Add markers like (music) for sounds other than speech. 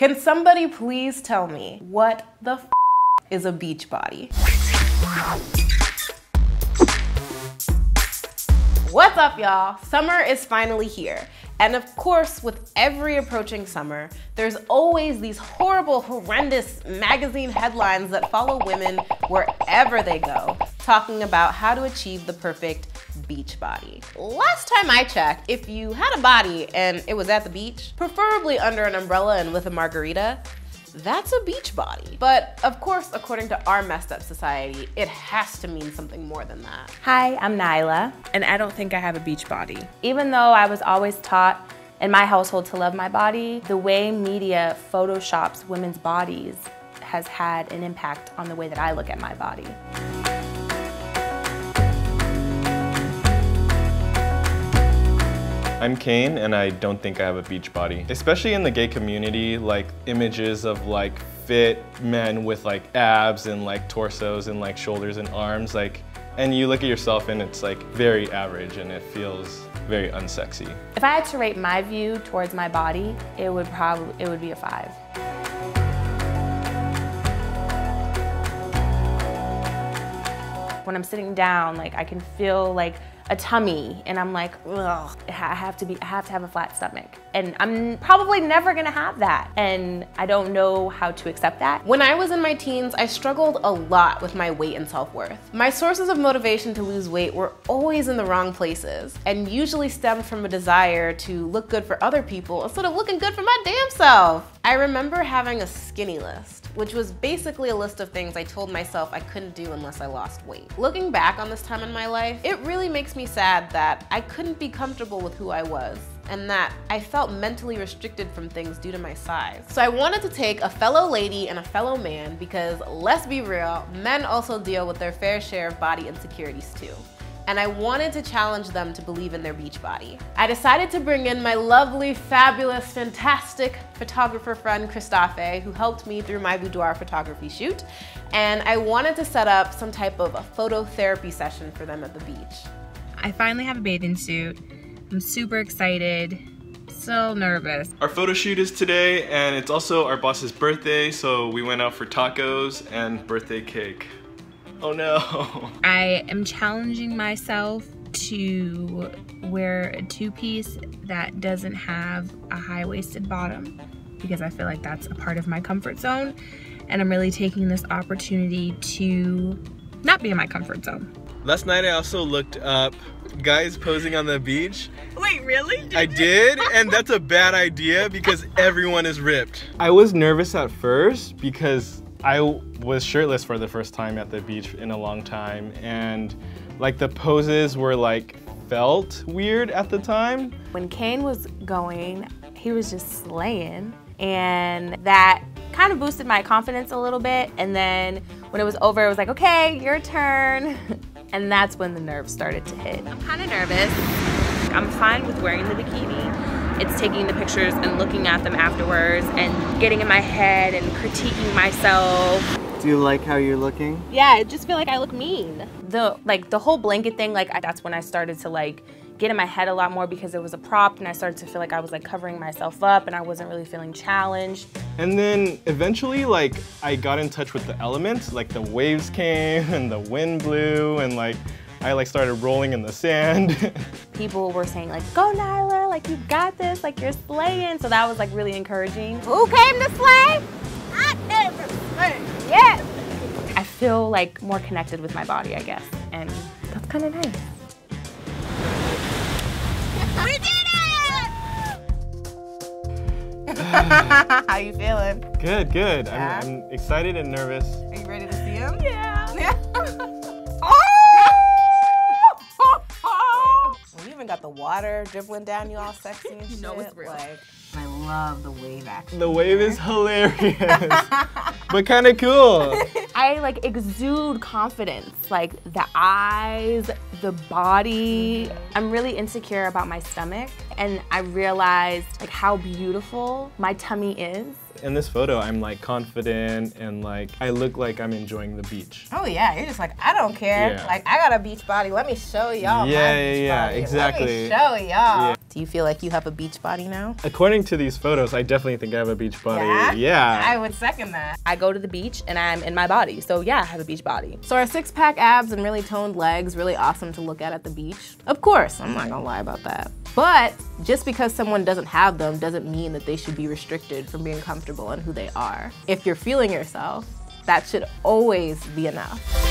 Can somebody please tell me what the f is a beach body? What's up, y'all? Summer is finally here. And of course, with every approaching summer, there's always these horrible, horrendous magazine headlines that follow women wherever they go, talking about how to achieve the perfect beach body. Last time I checked, if you had a body and it was at the beach, preferably under an umbrella and with a margarita, that's a beach body. But of course, according to our messed up society, it has to mean something more than that. Hi, I'm Nyla. And I don't think I have a beach body. Even though I was always taught in my household to love my body, the way media photoshops women's bodies has had an impact on the way that I look at my body. I'm Kane and I don't think I have a beach body. Especially in the gay community, like images of like fit men with like abs and like torsos and like shoulders and arms, like, and you look at yourself and it's like very average and it feels very unsexy. If I had to rate my view towards my body, it would probably, it would be a five. When I'm sitting down, like I can feel like a tummy and I'm like, ugh, I have to be, I have to have a flat stomach. And I'm probably never gonna have that. And I don't know how to accept that. When I was in my teens, I struggled a lot with my weight and self-worth. My sources of motivation to lose weight were always in the wrong places and usually stemmed from a desire to look good for other people instead of looking good for my damn self. I remember having a skinny list, which was basically a list of things I told myself I couldn't do unless I lost weight. Looking back on this time in my life, it really makes me sad that I couldn't be comfortable with who I was and that I felt mentally restricted from things due to my size. So I wanted to take a fellow lady and a fellow man because let's be real, men also deal with their fair share of body insecurities too and I wanted to challenge them to believe in their beach body. I decided to bring in my lovely, fabulous, fantastic photographer friend, Christophe, who helped me through my boudoir photography shoot, and I wanted to set up some type of a photo therapy session for them at the beach. I finally have a bathing suit. I'm super excited so nervous. Our photo shoot is today and it's also our boss's birthday so we went out for tacos and birthday cake. Oh no. I am challenging myself to wear a two-piece that doesn't have a high-waisted bottom because I feel like that's a part of my comfort zone and I'm really taking this opportunity to not be in my comfort zone. Last night I also looked up guys posing on the beach. Wait, really? Did I did, (laughs) and that's a bad idea because everyone is ripped. I was nervous at first because I was shirtless for the first time at the beach in a long time and like the poses were like felt weird at the time. When Kane was going, he was just slaying and that kind of boosted my confidence a little bit and then when it was over it was like okay your turn (laughs) and that's when the nerves started to hit. I'm kind of nervous. I'm fine with wearing the bikini it's taking the pictures and looking at them afterwards and getting in my head and critiquing myself. Do you like how you're looking? Yeah, I just feel like I look mean. The like the whole blanket thing, like I, that's when I started to like get in my head a lot more because it was a prop and I started to feel like I was like covering myself up and I wasn't really feeling challenged. And then eventually like I got in touch with the elements, like the waves came (laughs) and the wind blew and like I like started rolling in the sand. (laughs) People were saying like, go Nyla, like you got this, like you're slaying. So that was like really encouraging. Who came to slay? I came to slay, yes. I feel like more connected with my body, I guess. And that's kind of nice. We did it! (laughs) How you feeling? Good, good. Yeah? I'm, I'm excited and nervous. Are you ready to see him? Yeah. Yeah. Water dribbling down you all sexy and (laughs) you shit. know it's real. Like, I love the wave action. The wave is hilarious, (laughs) but kind of cool. (laughs) I like exude confidence, like the eyes, the body. I'm really insecure about my stomach, and I realized like how beautiful my tummy is in this photo, I'm like confident and like I look like I'm enjoying the beach. Oh yeah, you're just like I don't care. Yeah. Like I got a beach body. Let me show y'all yeah, my beach yeah, body. exactly. Let me show y'all. Yeah. Do you feel like you have a beach body now? According to these photos, I definitely think I have a beach body. Yeah? Yeah. I would second that. I go to the beach and I'm in my body. So yeah, I have a beach body. So are six pack abs and really toned legs really awesome to look at at the beach? Of course, I'm not gonna lie about that. But just because someone doesn't have them doesn't mean that they should be restricted from being comfortable in who they are. If you're feeling yourself, that should always be enough.